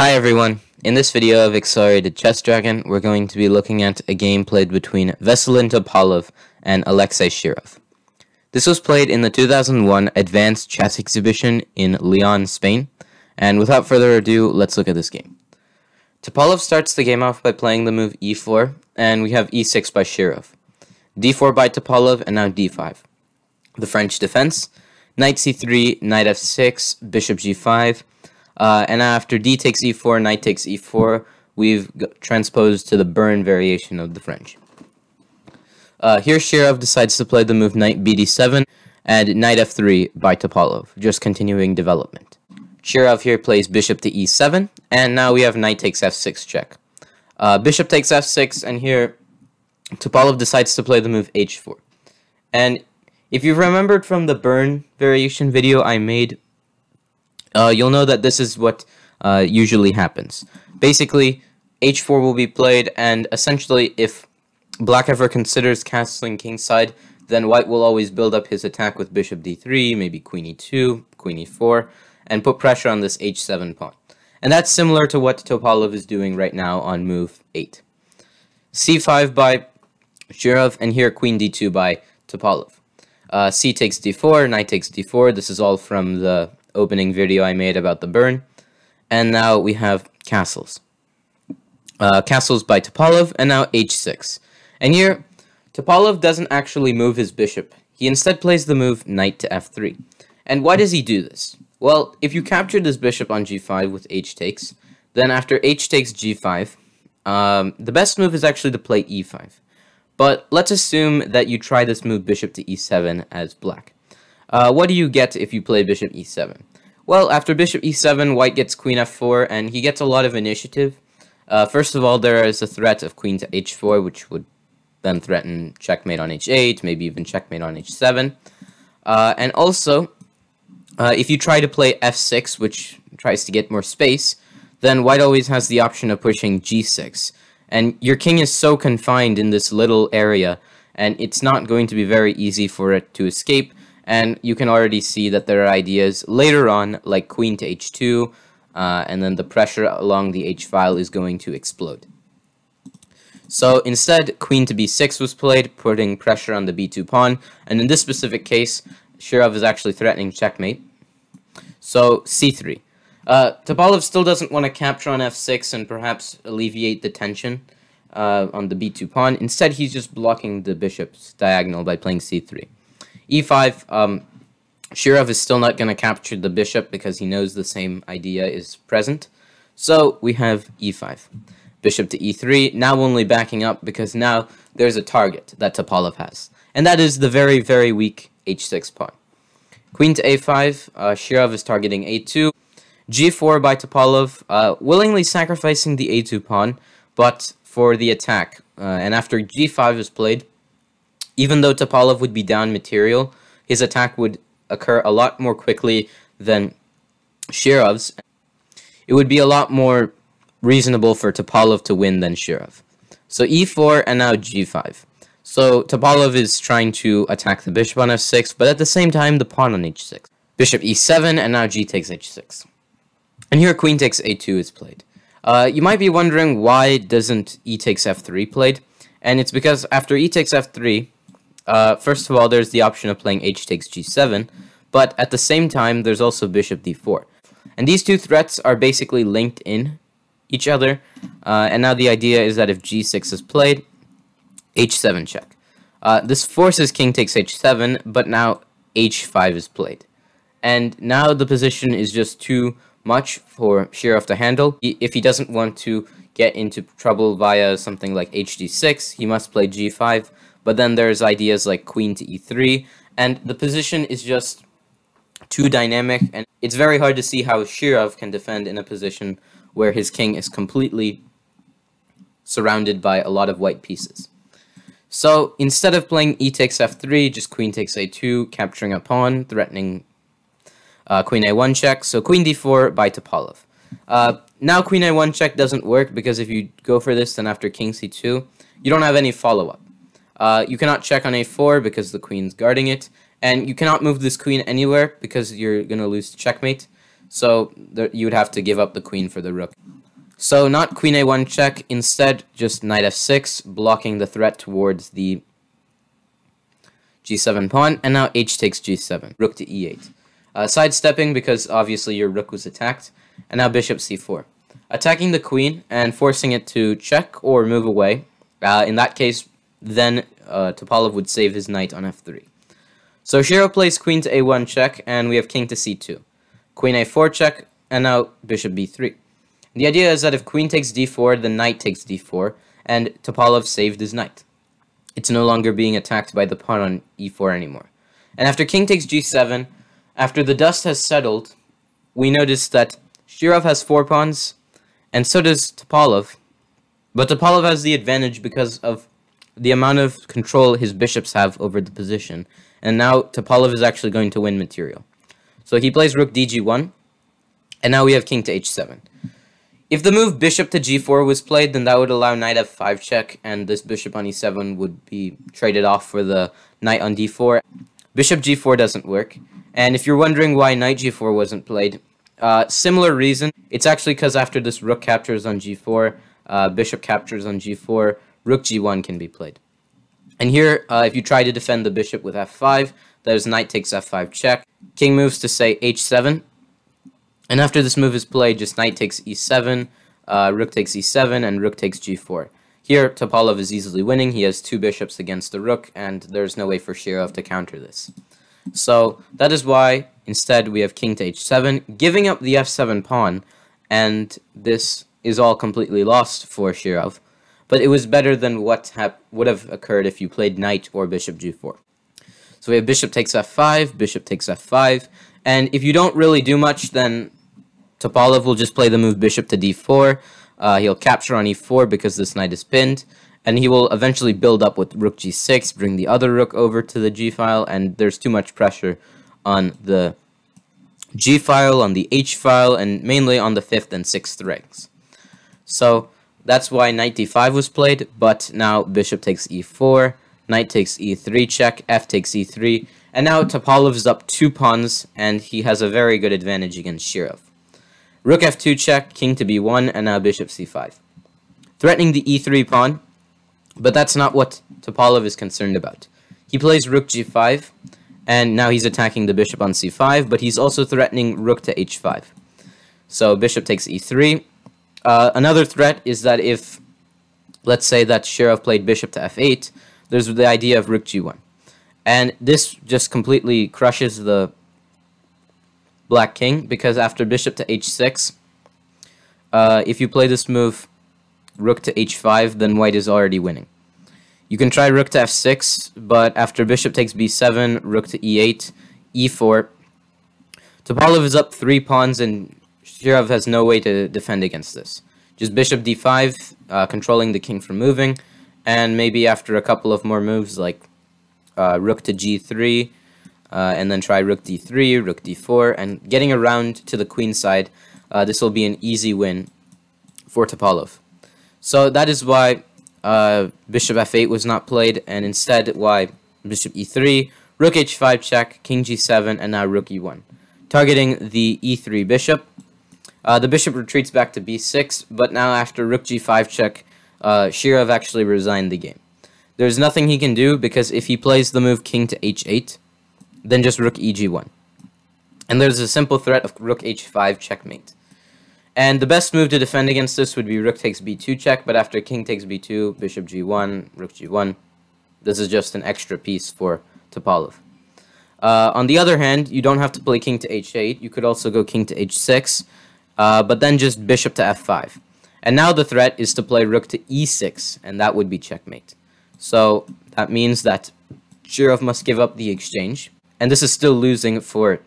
Hi everyone, in this video of Accelerated Chess Dragon, we're going to be looking at a game played between Veselin Topalov and Alexei Shirov. This was played in the 2001 Advanced Chess Exhibition in Leon, Spain, and without further ado, let's look at this game. Topalov starts the game off by playing the move e4, and we have e6 by Shirov. d4 by Topalov, and now d5. The French defense, knight c3, knight f6, bishop g5, uh, and after d takes e4, knight takes e4, we've transposed to the Burn variation of the French. Uh, here Shirov decides to play the move knight bd7 and knight f3 by Topalov, just continuing development. Shirov here plays bishop to e7, and now we have knight takes f6 check. Uh, bishop takes f6, and here Topalov decides to play the move h4. And if you remembered from the Burn variation video I made uh, you'll know that this is what uh, usually happens. Basically, h4 will be played, and essentially, if black ever considers castling kingside, then white will always build up his attack with bishop d3, maybe queen e2, queen e4, and put pressure on this h7 pawn. And that's similar to what Topalov is doing right now on move 8. c5 by Shirov, and here queen d2 by Topalov. Uh, c takes d4, knight takes d4. This is all from the opening video I made about the burn. And now we have castles. Uh, castles by Topalov, and now h6. And here, Topalov doesn't actually move his bishop. He instead plays the move knight to f3. And why does he do this? Well, if you capture this bishop on g5 with h takes, then after h takes g5, um, the best move is actually to play e5. But let's assume that you try this move bishop to e7 as black. Uh, what do you get if you play bishop e7? Well, after bishop e7, white gets queen f4, and he gets a lot of initiative. Uh, first of all, there is a threat of queen to h4, which would then threaten checkmate on h8, maybe even checkmate on h7. Uh, and also, uh, if you try to play f6, which tries to get more space, then white always has the option of pushing g6. And your king is so confined in this little area, and it's not going to be very easy for it to escape, and you can already see that there are ideas later on, like queen to h2, uh, and then the pressure along the h file is going to explode. So instead, queen to b6 was played, putting pressure on the b2 pawn, and in this specific case, Shirov is actually threatening checkmate. So c3. Uh, Topalov still doesn't want to capture on f6 and perhaps alleviate the tension uh, on the b2 pawn. Instead, he's just blocking the bishop's diagonal by playing c3 e5, um, Shirov is still not going to capture the bishop because he knows the same idea is present. So we have e5. Bishop to e3, now only backing up because now there's a target that Topalov has. And that is the very, very weak h6 pawn. Queen to a5, uh, Shirov is targeting a2. g4 by Topalov, uh, willingly sacrificing the a2 pawn, but for the attack. Uh, and after g5 is played, even though Topalov would be down material, his attack would occur a lot more quickly than Shirov's. It would be a lot more reasonable for Topalov to win than Shirov. So e4 and now g5. So Topalov is trying to attack the bishop on f6, but at the same time the pawn on h6. Bishop e7 and now g takes h6. And here queen takes a2 is played. Uh, you might be wondering why doesn't e takes f3 played, and it's because after e takes f3, uh, first of all, there's the option of playing h takes g7, but at the same time, there's also bishop d4. And these two threats are basically linked in each other, uh, and now the idea is that if g6 is played, h7 check. Uh, this forces king takes h7, but now h5 is played. And now the position is just too much for Shirov to handle. If he doesn't want to get into trouble via something like hd6, he must play g5, but then there's ideas like queen to e3, and the position is just too dynamic, and it's very hard to see how Shirov can defend in a position where his king is completely surrounded by a lot of white pieces. So instead of playing e takes f3, just queen takes a2, capturing a pawn, threatening uh, queen a1 check. So queen d4 by Topalov. Uh, now queen a1 check doesn't work because if you go for this, then after king c2, you don't have any follow-up. Uh, you cannot check on a4 because the queen's guarding it, and you cannot move this queen anywhere because you're going to lose checkmate. So you would have to give up the queen for the rook. So not queen a1 check, instead just knight f6, blocking the threat towards the g7 pawn, and now h takes g7, rook to e8. Uh, sidestepping because obviously your rook was attacked, and now bishop c4. Attacking the queen and forcing it to check or move away. Uh, in that case, then uh, Topalov would save his knight on f3. So Shirov plays queen to a1 check, and we have king to c2. Queen a4 check, and now bishop b3. The idea is that if queen takes d4, the knight takes d4, and Topalov saved his knight. It's no longer being attacked by the pawn on e4 anymore. And after king takes g7, after the dust has settled, we notice that Shirov has four pawns, and so does Topalov. But Topalov has the advantage because of the amount of control his bishops have over the position. And now Topalov is actually going to win material. So he plays rook dg1, and now we have king to h7. If the move bishop to g4 was played, then that would allow knight f5 check, and this bishop on e7 would be traded off for the knight on d4. Bishop g4 doesn't work, and if you're wondering why knight g4 wasn't played, uh, similar reason. It's actually because after this rook captures on g4, uh, bishop captures on g4, rook g1 can be played. And here, uh, if you try to defend the bishop with f5, there's knight takes f5 check. King moves to, say, h7, and after this move is played, just knight takes e7, uh, rook takes e7, and rook takes g4. Here, Topalov is easily winning. He has two bishops against the rook, and there's no way for Shirov to counter this. So that is why instead we have king to h7, giving up the f7 pawn, and this is all completely lost for Shirov. But it was better than what would have occurred if you played knight or bishop g4. So we have bishop takes f5, bishop takes f5, and if you don't really do much, then Topalov will just play the move bishop to d4. Uh, he'll capture on e4 because this knight is pinned. And he will eventually build up with rook g6, bring the other rook over to the g file, and there's too much pressure on the g file, on the h file, and mainly on the 5th and 6th ranks. So that's why knight d5 was played, but now bishop takes e4, knight takes e3 check, f takes e3, and now Topalov is up two pawns, and he has a very good advantage against Shirov. Rook f2 check, king to b1, and now bishop c5. Threatening the e3 pawn, but that's not what Topalov is concerned about. He plays rook g5, and now he's attacking the bishop on c5, but he's also threatening rook to h5. So bishop takes e3. Uh, another threat is that if, let's say that Shirov played bishop to f8, there's the idea of rook g1. And this just completely crushes the black king because after bishop to h6, uh, if you play this move rook to h5, then white is already winning. You can try rook to f6, but after bishop takes b7, rook to e8, e4, Topalov is up three pawns and Shirov has no way to defend against this. Just bishop d5, uh, controlling the king from moving, and maybe after a couple of more moves like uh, rook to g3, uh, and then try rook d3, rook d4, and getting around to the queen side, uh, this will be an easy win for Topalov. So that is why uh, bishop f8 was not played, and instead why bishop e3, rook h5 check, king g7, and now rook e1. Targeting the e3 bishop. Uh, the bishop retreats back to b6, but now after rook g5 check, uh, Shirov actually resigned the game. There's nothing he can do because if he plays the move king to h8, then just rook eg1. And there's a simple threat of rook h5 checkmate. And the best move to defend against this would be rook takes b2 check, but after king takes b2, bishop g1, rook g1, this is just an extra piece for Topalov. Uh, on the other hand, you don't have to play king to h8. You could also go king to h6, uh, but then just bishop to f5. And now the threat is to play rook to e6, and that would be checkmate. So that means that Shirov must give up the exchange. And this is still losing for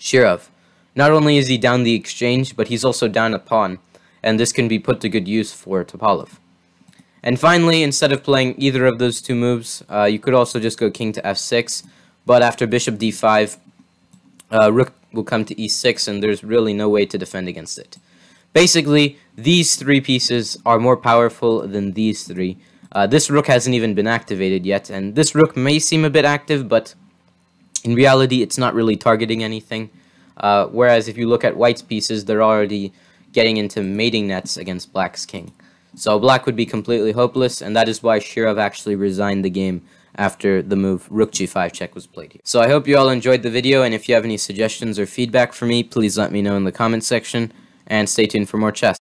Shirov. Not only is he down the exchange, but he's also down a pawn. And this can be put to good use for Topalov. And finally, instead of playing either of those two moves, uh, you could also just go king to f6. But after bishop d5, uh, rook will come to e6, and there's really no way to defend against it. Basically, these three pieces are more powerful than these three, uh, this rook hasn't even been activated yet, and this rook may seem a bit active, but in reality, it's not really targeting anything. Uh, whereas if you look at white's pieces, they're already getting into mating nets against black's king. So black would be completely hopeless, and that is why Shirov actually resigned the game after the move rook g5 check was played here. So I hope you all enjoyed the video, and if you have any suggestions or feedback for me, please let me know in the comment section, and stay tuned for more chess.